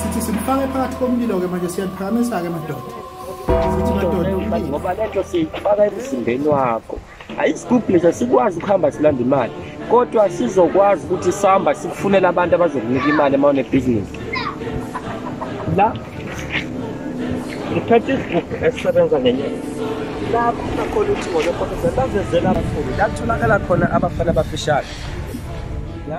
sithi simfake phakathi komlilo-ke manje siyaliphakamisa-ke madoda ngoba le nto siyifaka emzimbeni wakho ayisigubhile sasikwazi ukuhamba silanda imali kodwa sizokwazi ukuthi sihamba sikufunele abantu abazokunika imali uma unebhizinisi la ngiphethe isibhuku esisebenza ngenyanga lapho unakhona ucingo lwekhosazela bavezela abakhulu latholakala khona abafana abafishane ya